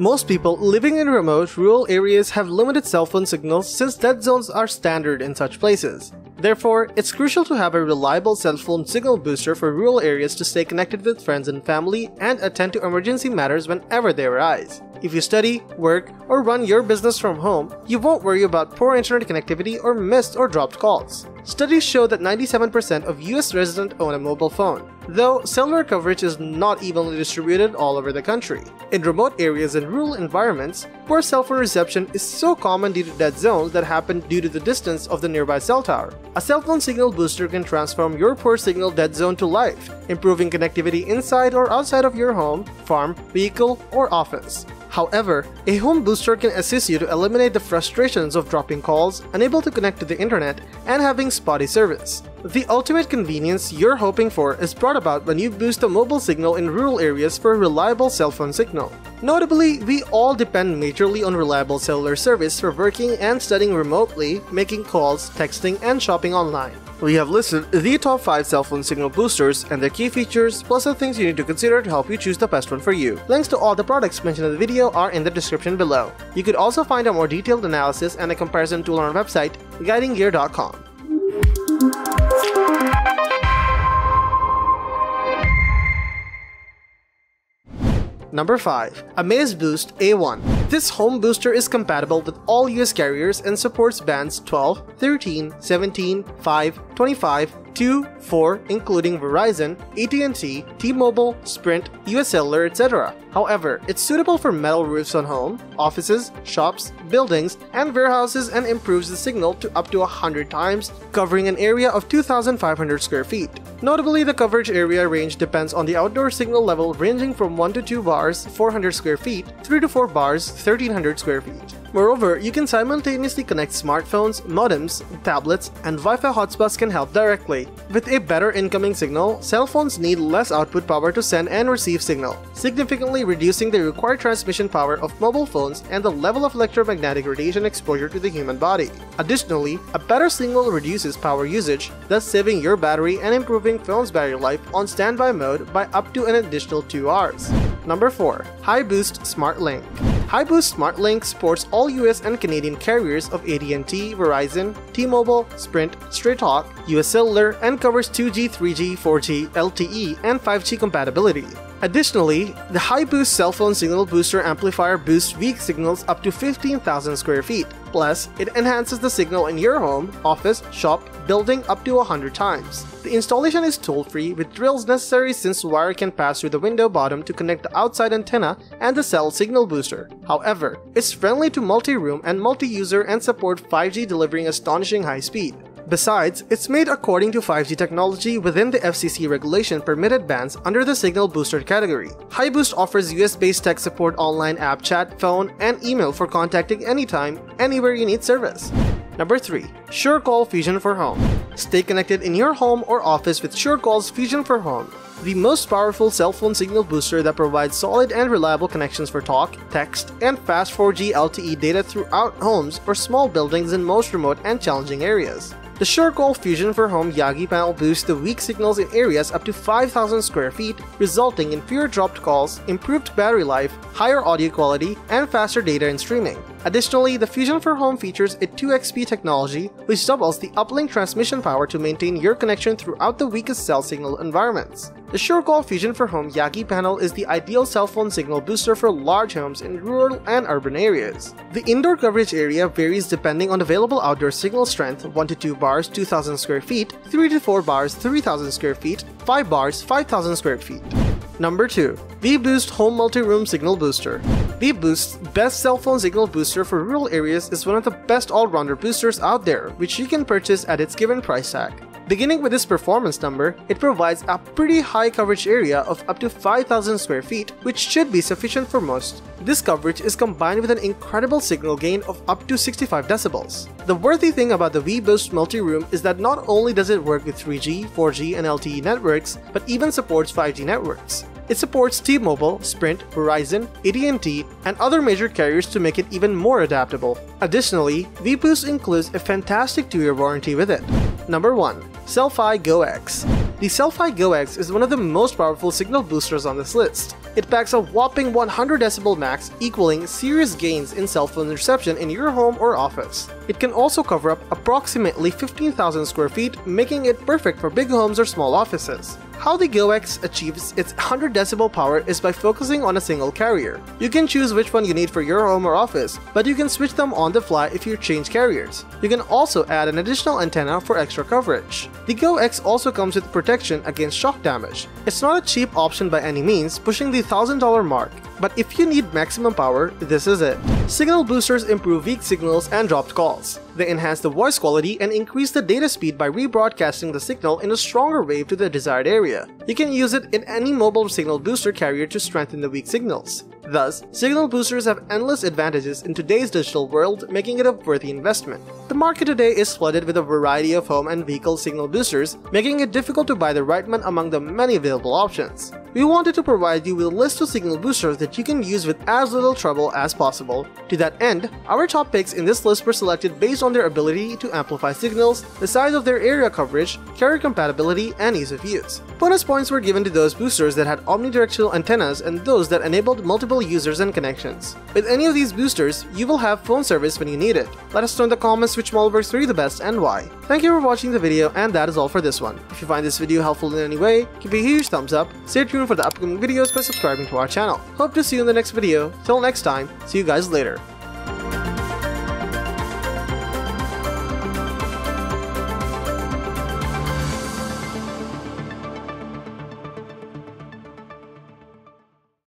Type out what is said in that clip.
Most people living in remote, rural areas have limited cell phone signals since dead zones are standard in such places. Therefore, it's crucial to have a reliable cell phone signal booster for rural areas to stay connected with friends and family and attend to emergency matters whenever they arise. If you study, work, or run your business from home, you won't worry about poor internet connectivity or missed or dropped calls. Studies show that 97% of US residents own a mobile phone, though cellular coverage is not evenly distributed all over the country. In remote areas and rural environments, poor cell phone reception is so common due to dead zones that happen due to the distance of the nearby cell tower. A cell phone signal booster can transform your poor signal dead zone to life, improving connectivity inside or outside of your home, farm, vehicle, or office. However, a home booster can assist you to eliminate the frustrations of dropping calls, unable to connect to the internet, and having spotty service. The ultimate convenience you're hoping for is brought about when you boost a mobile signal in rural areas for a reliable cell phone signal. Notably, we all depend majorly on reliable cellular service for working and studying remotely, making calls, texting, and shopping online. We have listed the top 5 cell phone signal boosters and their key features, plus the things you need to consider to help you choose the best one for you. Links to all the products mentioned in the video are in the description below. You could also find a more detailed analysis and a comparison tool on our website, guidinggear.com. Number 5. AmazBoost A1 This home booster is compatible with all US carriers and supports bands 12, 13, 17, 5, 25, 2, 4, including Verizon, AT&T, T-Mobile, Sprint, US Cellular, etc. However, it's suitable for metal roofs on home, offices, shops, buildings, and warehouses and improves the signal to up to 100 times, covering an area of 2,500 square feet. Notably, the coverage area range depends on the outdoor signal level ranging from 1 to 2 bars, 400 square feet, 3 to 4 bars, 1300 square feet. Moreover, you can simultaneously connect smartphones, modems, tablets, and Wi-Fi hotspots can help directly. With a better incoming signal, cell phones need less output power to send and receive signal, significantly reducing the required transmission power of mobile phones and the level of electromagnetic radiation exposure to the human body. Additionally, a better signal reduces power usage, thus saving your battery and improving phone's battery life on standby mode by up to an additional 2 hours. Number 4. HiBoost Smart Link HiBoost SmartLink supports all US and Canadian carriers of AT&T, Verizon, T-Mobile, Sprint, Straight Talk, US Cellular, and covers 2G, 3G, 4G, LTE, and 5G compatibility. Additionally, the HiBoost cell phone signal booster amplifier boosts weak signals up to 15,000 square feet. Plus, it enhances the signal in your home, office, shop, building up to 100 times. The installation is tool-free with drills necessary since wire can pass through the window bottom to connect the outside antenna and the cell signal booster. However, it's friendly to multi-room and multi-user and support 5G delivering astonishing high speed. Besides, it's made according to 5G technology within the FCC regulation permitted bands under the signal booster category. HiBoost offers US-based tech support online app chat, phone, and email for contacting anytime, anywhere you need service. Number 3. SureCall Fusion4Home Stay connected in your home or office with SureCall's Fusion4Home, the most powerful cell phone signal booster that provides solid and reliable connections for talk, text, and fast 4G LTE data throughout homes or small buildings in most remote and challenging areas. The SureCall Fusion4Home Yagi panel boosts the weak signals in areas up to 5,000 square feet, resulting in fewer dropped calls, improved battery life, higher audio quality, and faster data and streaming. Additionally, the Fusion4Home features a 2xp technology, which doubles the uplink transmission power to maintain your connection throughout the weakest cell signal environments. The SureCall Fusion4Home Yagi panel is the ideal cell phone signal booster for large homes in rural and urban areas. The indoor coverage area varies depending on available outdoor signal strength 1 to 2 bars 2000 square feet, 3 to 4 bars 3000 square feet, 5 bars 5000 square feet. Number 2. weBoost Home Multi-Room Signal Booster weBoost's best cell phone signal booster for rural areas is one of the best all-rounder boosters out there, which you can purchase at its given price tag. Beginning with this performance number, it provides a pretty high coverage area of up to 5000 square feet, which should be sufficient for most. This coverage is combined with an incredible signal gain of up to 65 decibels. The worthy thing about the weBoost multi-room is that not only does it work with 3G, 4G, and LTE networks, but even supports 5G networks. It supports T-Mobile, Sprint, Verizon, AT&T, and other major carriers to make it even more adaptable. Additionally, weBoost includes a fantastic 2-year warranty with it. Number 1. Cel-fi GO X The Cel-fi GO X is one of the most powerful signal boosters on this list. It packs a whopping 100 decibel max, equaling serious gains in cell phone reception in your home or office. It can also cover up approximately 15,000 square feet, making it perfect for big homes or small offices. How the GO X achieves its 100 decibel power is by focusing on a single carrier. You can choose which one you need for your home or office, but you can switch them on the fly if you change carriers. You can also add an additional antenna for extra coverage. The GO X also comes with protection against shock damage. It's not a cheap option by any means, pushing the $1000 mark, but if you need maximum power, this is it. Signal boosters improve weak signals and dropped calls. They enhance the voice quality and increase the data speed by rebroadcasting the signal in a stronger wave to the desired area. You can use it in any mobile signal booster carrier to strengthen the weak signals. Thus, signal boosters have endless advantages in today's digital world, making it a worthy investment. The market today is flooded with a variety of home and vehicle signal boosters, making it difficult to buy the right one among the many available options. We wanted to provide you with a list of signal boosters that you can use with as little trouble as possible. To that end, our top picks in this list were selected based on their ability to amplify signals, the size of their area coverage, carrier compatibility, and ease of use. Bonus points were given to those boosters that had omnidirectional antennas and those that enabled multiple users and connections. With any of these boosters, you will have phone service when you need it. Let us know in the comments which works for the best and why. Thank you for watching the video and that is all for this one. If you find this video helpful in any way, give it a huge thumbs up, stay tuned for the upcoming videos by subscribing to our channel. Hope to see you in the next video. Till next time, see you guys later.